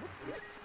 Yeah.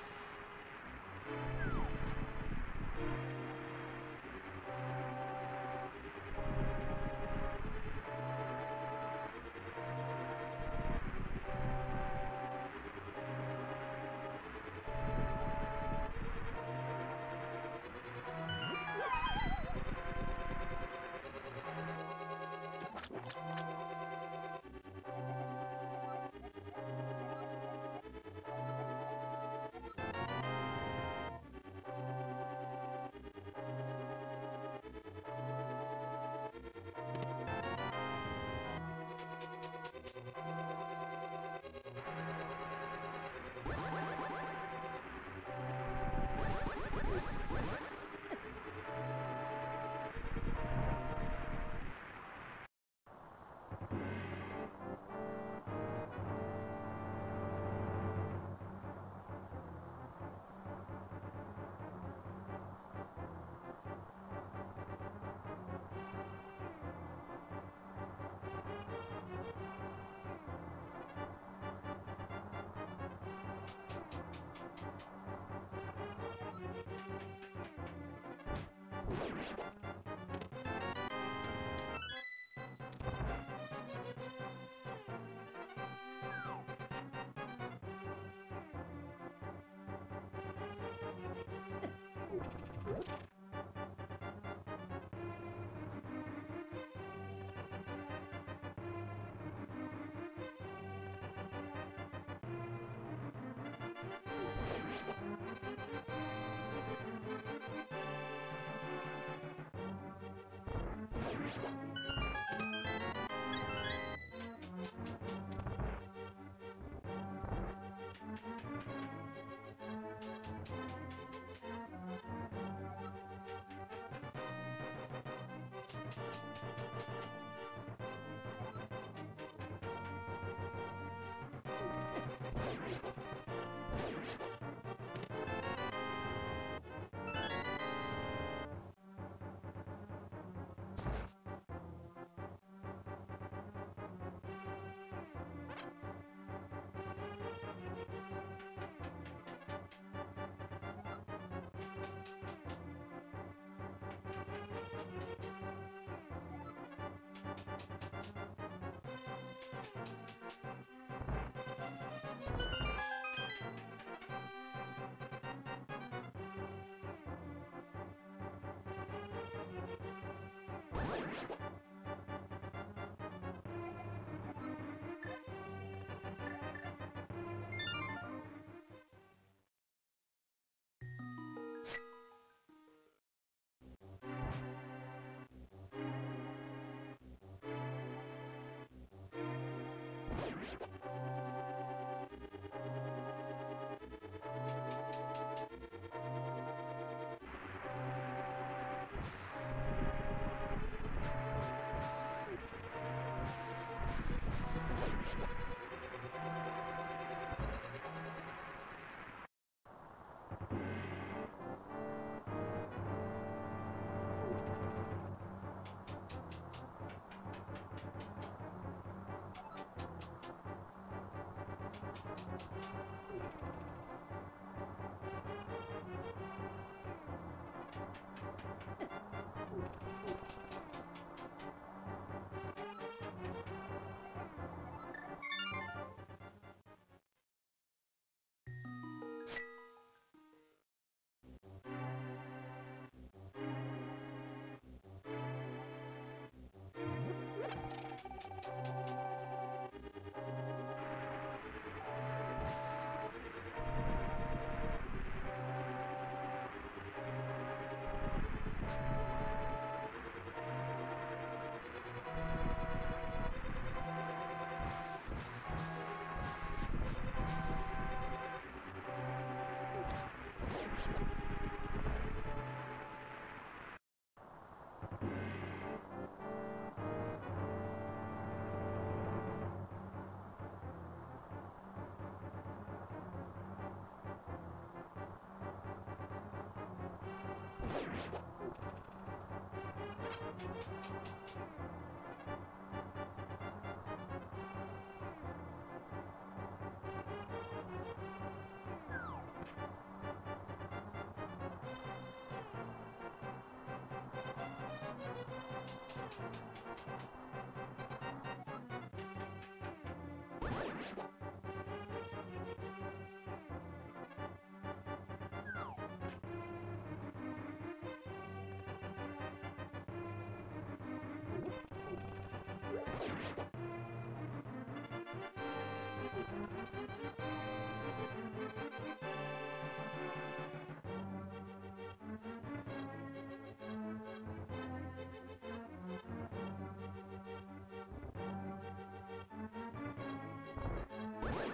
you.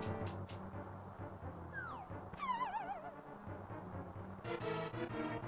Thank you.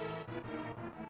うん。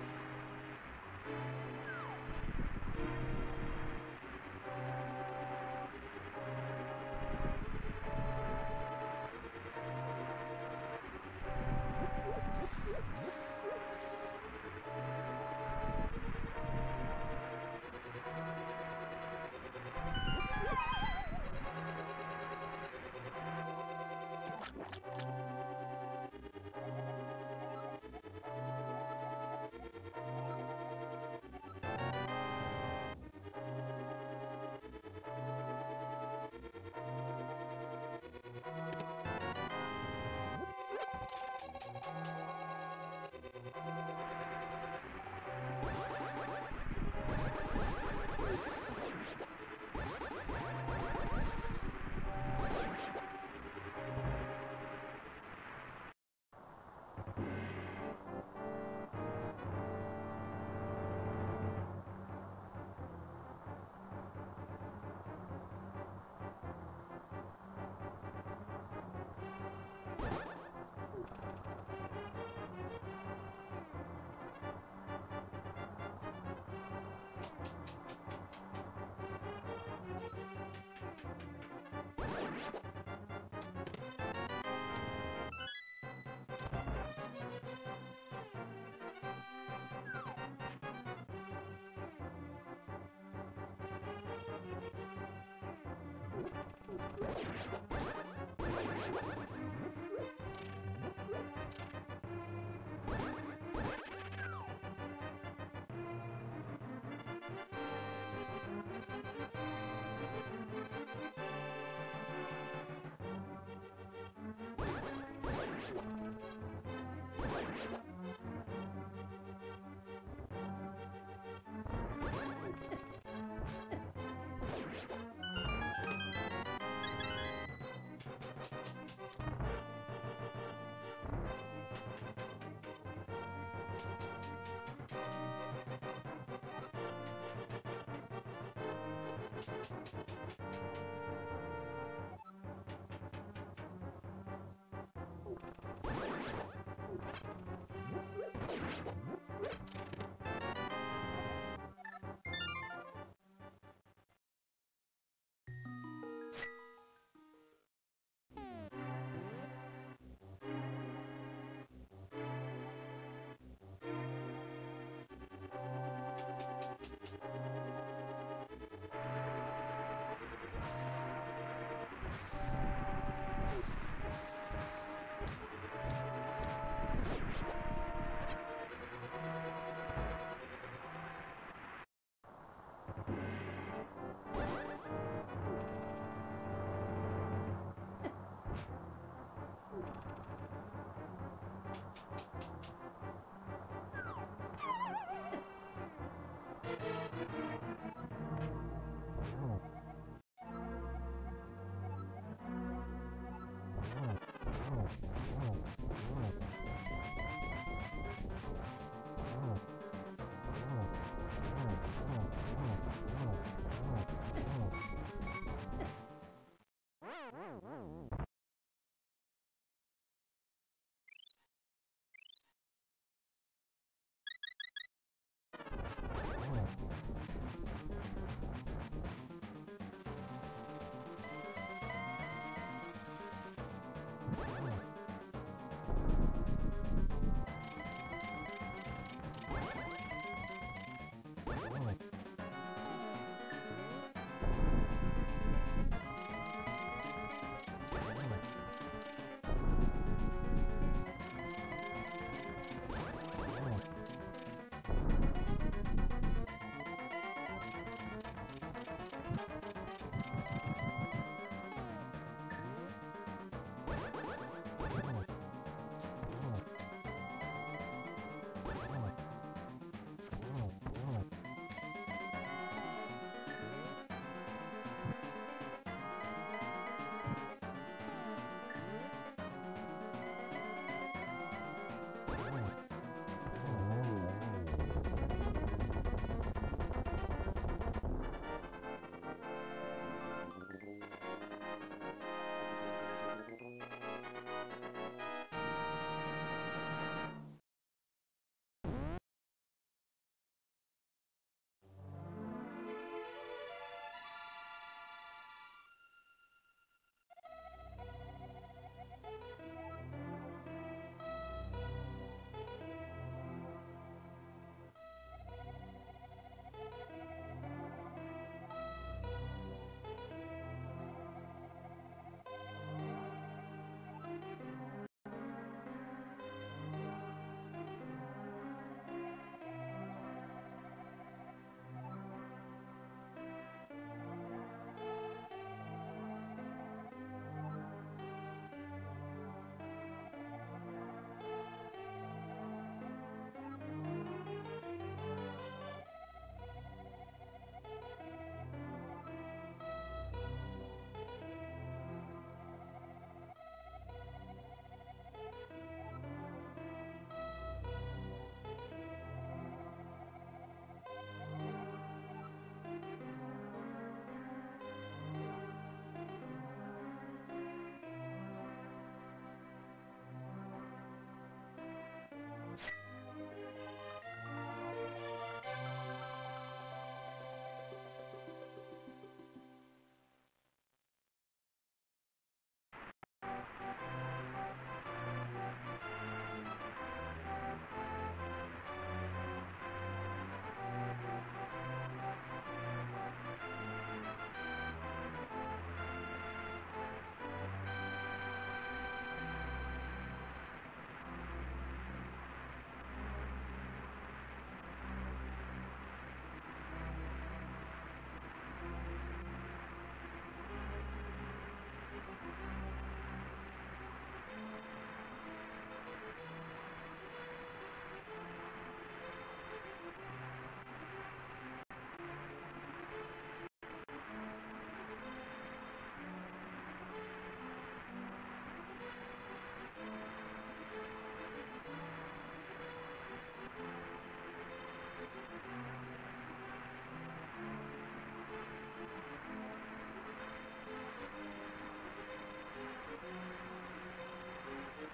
What?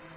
you.